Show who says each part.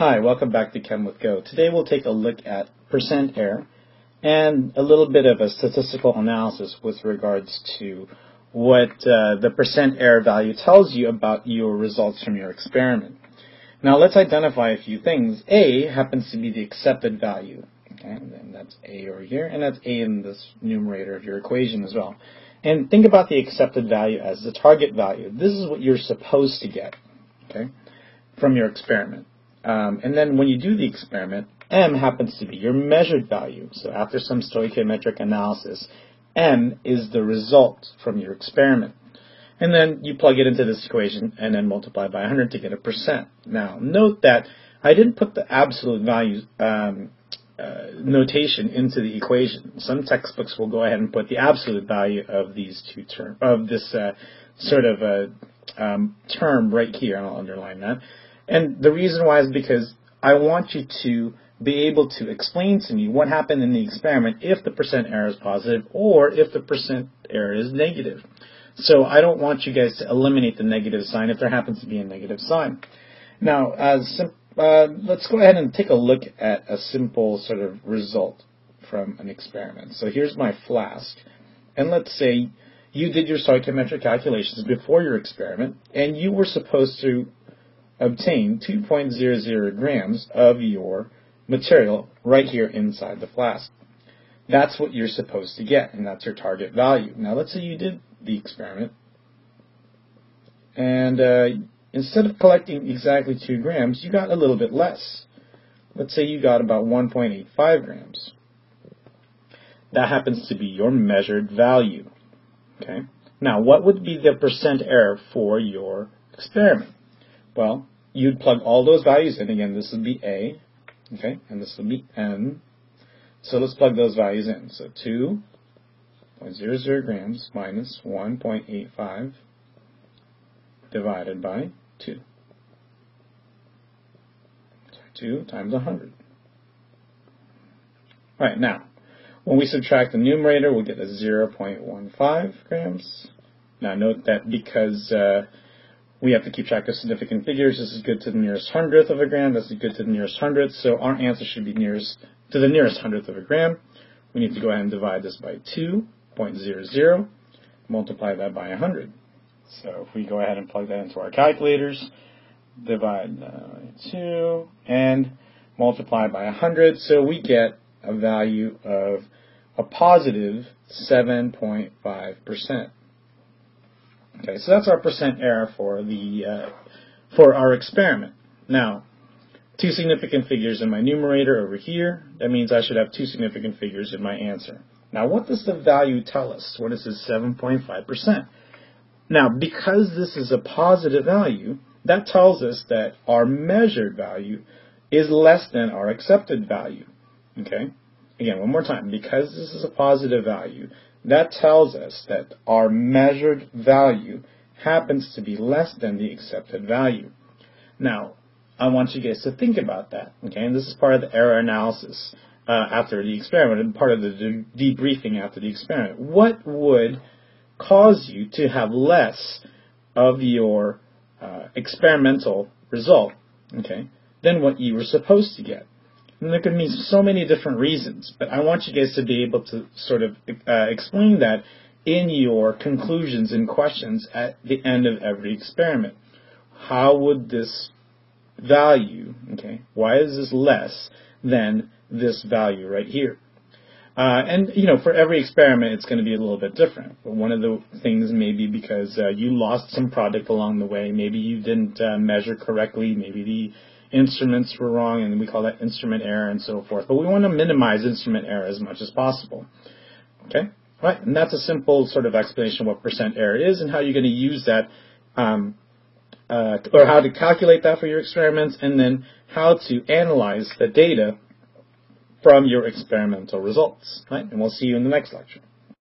Speaker 1: Hi, welcome back to Chem with Go. Today we'll take a look at percent error and a little bit of a statistical analysis with regards to what uh, the percent error value tells you about your results from your experiment. Now let's identify a few things. A happens to be the accepted value. Okay, and that's A over here, and that's A in this numerator of your equation as well. And think about the accepted value as the target value. This is what you're supposed to get, okay, from your experiment. Um, and then when you do the experiment, m happens to be your measured value. So after some stoichiometric analysis, m is the result from your experiment. And then you plug it into this equation and then multiply by 100 to get a percent. Now, note that I didn't put the absolute value um, uh, notation into the equation. Some textbooks will go ahead and put the absolute value of these two term of this uh, sort of a um, term right here. I'll underline that. And the reason why is because I want you to be able to explain to me what happened in the experiment if the percent error is positive or if the percent error is negative. So I don't want you guys to eliminate the negative sign if there happens to be a negative sign. Now, uh, let's go ahead and take a look at a simple sort of result from an experiment. So here's my flask, and let's say you did your stoichiometric calculations before your experiment, and you were supposed to obtain 2.00 grams of your material right here inside the flask. That's what you're supposed to get, and that's your target value. Now, let's say you did the experiment, and uh, instead of collecting exactly 2 grams, you got a little bit less. Let's say you got about 1.85 grams. That happens to be your measured value. Okay. Now, what would be the percent error for your experiment? Well, you'd plug all those values in. Again, this would be A, okay, and this would be N. So let's plug those values in. So 2.00 grams minus 1.85 divided by 2. So 2 times 100. All right, now, when we subtract the numerator, we'll get a 0.15 grams. Now note that because uh, we have to keep track of significant figures. This is good to the nearest hundredth of a gram. This is good to the nearest hundredth. So our answer should be nearest to the nearest hundredth of a gram. We need to go ahead and divide this by 2.00, multiply that by 100. So if we go ahead and plug that into our calculators, divide by 2 and multiply by 100, so we get a value of a positive 7.5%. Okay, so that's our percent error for the uh, for our experiment. Now, two significant figures in my numerator over here. That means I should have two significant figures in my answer. Now, what does the value tell us? What is this 7.5%? Now, because this is a positive value, that tells us that our measured value is less than our accepted value. Okay? Again, one more time. Because this is a positive value, that tells us that our measured value happens to be less than the accepted value. Now, I want you guys to think about that, okay? And this is part of the error analysis uh, after the experiment and part of the de debriefing after the experiment. What would cause you to have less of your uh, experimental result, okay, than what you were supposed to get? And there could be so many different reasons, but I want you guys to be able to sort of uh, explain that in your conclusions and questions at the end of every experiment. How would this value, okay, why is this less than this value right here? Uh, and, you know, for every experiment, it's going to be a little bit different. But one of the things may be because uh, you lost some product along the way. Maybe you didn't uh, measure correctly. Maybe the instruments were wrong, and we call that instrument error and so forth. But we want to minimize instrument error as much as possible. Okay? Right, and that's a simple sort of explanation of what percent error is and how you're going to use that, um, uh, or how to calculate that for your experiments, and then how to analyze the data from your experimental results. Right? And we'll see you in the next lecture.